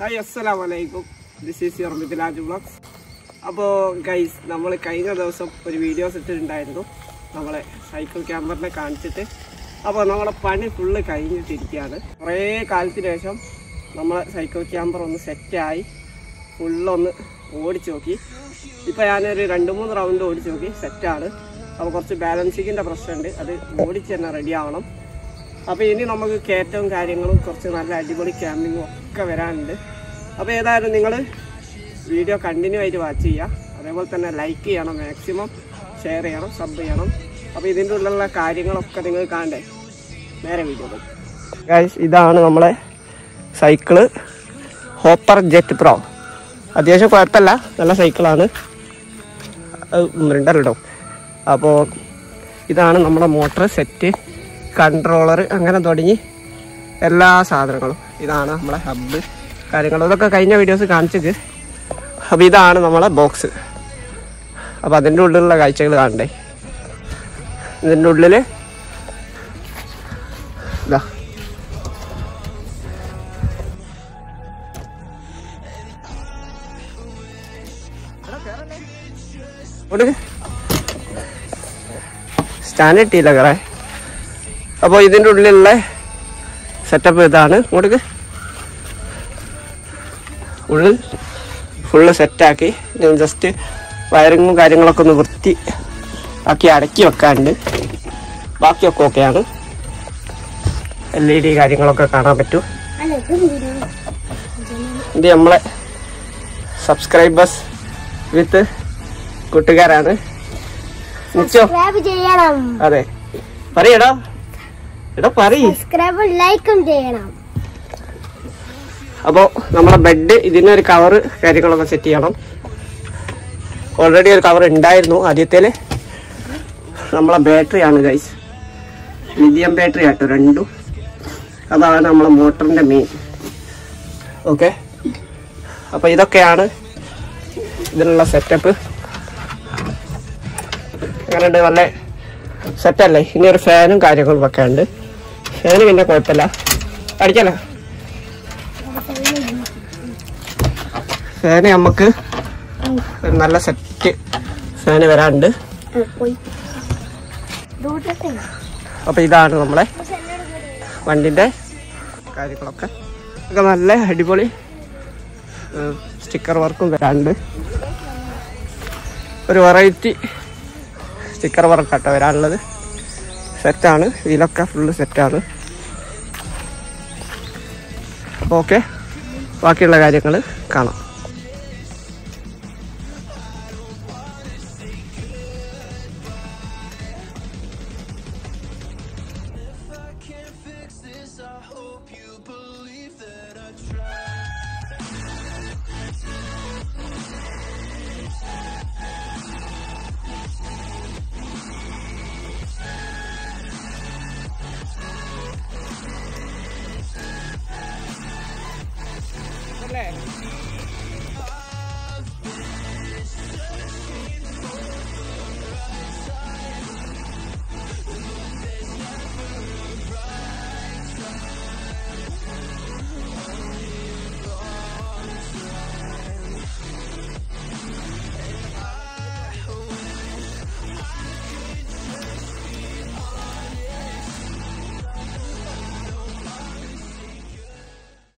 Hi അസ്സലാം വലൈക്കും this is your Mithilaj vlogs അപ്പോൾ ഗൈസ് നമ്മൾ കഴിഞ്ഞ ദിവസം ഒരു വീഡിയോസ് ഇട്ടിട്ടുണ്ടായിരുന്നു. നമ്മളെ സൈക്കിൾ ക്യാമ്പറിനെ കാണിച്ചിട്ട്. അപ്പോൾ നമ്മളെ പണി ഫുള്ള് കഴിഞ്ഞിട്ടിരിക്കുകയാണ്. കുറേ കാലത്തിന് ശേഷം നമ്മളെ സൈക്കിൾ ക്യാമ്പർ ഒന്ന് സെറ്റായി ഫുള്ളൊന്ന് ഓടിച്ചു നോക്കി. ഇപ്പോൾ ഞാനൊരു രണ്ട് മൂന്ന് റൗണ്ട് ഓടിച്ചു നോക്കി. സെറ്റാണ് അപ്പോൾ കുറച്ച് ബാലൻസിങ്ങിന്റെ പ്രശ്നമുണ്ട്. അത് ഓടിച്ച് തന്നെ റെഡി ആവണം. അപ്പോൾ ഇനി നമുക്ക് കയറ്റവും കാര്യങ്ങളും കുറച്ച് നല്ല അടിപൊളി ക്യാമ്പിങ്ങും ഒക്കെ വരാനുണ്ട്. അപ്പോൾ ഏതായാലും നിങ്ങൾ വീഡിയോ കണ്ടിന്യൂ ആയിട്ട് വാച്ച് ചെയ്യുക. അതേപോലെ തന്നെ ലൈക്ക് ചെയ്യണം മാക്സിമം ഷെയർ ചെയ്യണം സബ് ചെയ്യണം. അപ്പോൾ ഇതിന്റെ ഉള്ളിലുള്ള കാര്യങ്ങളൊക്കെ നിങ്ങൾ കാണണ്ടേ? നേരെ വീഡിയോ ഇതാണ് നമ്മളെ സൈക്കിൾ ഹോപ്പർ ജെറ്റ് പ്രോ. അത്യാവശ്യം കുഴപ്പമില്ല നല്ല സൈക്കിളാണ് മിണ്ടല്ലോ അപ്പോൾ ഇതാണ് നമ്മുടെ മോട്ടർ സെറ്റ് കൺട്രോളർ അങ്ങനെ തുടങ്ങി എല്ലാ സാധനങ്ങളും. ഇതാണ് നമ്മളെ ഹബ്ബ് കാര്യങ്ങൾ. ഇതൊക്കെ കഴിഞ്ഞ വീഡിയോസ് കാണിച്ചത്. അപ്പോൾ ഇതാണ് നമ്മളെ ബോക്സ് അപ്പോൾ അതിന്റെ ഉള്ളിലുള്ള കാഴ്ചകൾ കാണണ്ടേ? ഇതിന്റെ ഉള്ളിൽ ഇതാ. സ്റ്റാൻഡ് കിട്ടിയില്ല കറേ അപ്പോൾ ഇതിന്റെ ഉള്ളിലുള്ള സെറ്റപ്പ് ഇതാണ്. ഇങ്ങോട്ട് ഉള്ളിൽ ഫുള്ള് സെറ്റാക്കി ഞാൻ ജസ്റ്റ് വയറിങ്ങും കാര്യങ്ങളൊക്കെ ഒന്ന് വൃത്തി ആക്കി അടക്കി വെക്കാണ്ട്. ബാക്കിയൊക്കെ ഓക്കെയാണ് എൽ ഇ ഡി കാര്യങ്ങളൊക്കെ കാണാൻ പറ്റും. ഇത് നമ്മളെ സബ്സ്ക്രൈബേഴ്സ് വിത്ത് കൂട്ടുകാരാണ്. അതെ. പറയടാ. എടാ പറയ്. സബ്സ്ക്രൈബ് ലൈക്കും ചെയ്യണം. അപ്പോൾ നമ്മളെ ബെഡ് ഇതിനൊരു കവറ് കാര്യങ്ങളൊക്കെ സെറ്റ് ചെയ്യണം. ഓൾറെഡി ഒരു കവർ ഉണ്ടായിരുന്നു ആദ്യത്തേൽ. നമ്മളെ ബാറ്ററി ആണ് ഗൈസ് ലിഥിയം ബാറ്ററി ആട്ടോ രണ്ടും. അതാണ് നമ്മളെ മോട്ടറിന്റെ മെയിൻ ഓക്കെ അപ്പോൾ ഇതൊക്കെയാണ് ഇതിനുള്ള സെറ്റപ്പ് എങ്ങനെയുണ്ട് നല്ല സെറ്റല്ലേ ഇനി ഒരു ഫാനും കാര്യങ്ങളും വെക്കാനുണ്ട് ഫാന് പിന്നെ കുഴപ്പമില്ല. അടിക്കല? ഫാന് നമുക്ക് നല്ല സെറ്റ് ഫാന് വരാണ്ട്. അപ്പൊ ഇതാണ് നമ്മളെ വണ്ടിന്റെ കാര്യങ്ങളൊക്കെ. ഒക്കെ നല്ല അടിപൊളി സ്റ്റിക്കർ വർക്കും വരാണ്ട്. ഒരു വെറൈറ്റി സ്റ്റിക്കർ വർക്കാട്ടോ വരാനുള്ളത്. സെറ്റാണ്. ഇതിലൊക്കെ ഫുള്ള് സെറ്റാണ്. ഓക്കെ ബാക്കിയുള്ള കാര്യങ്ങൾ കാണാം. next.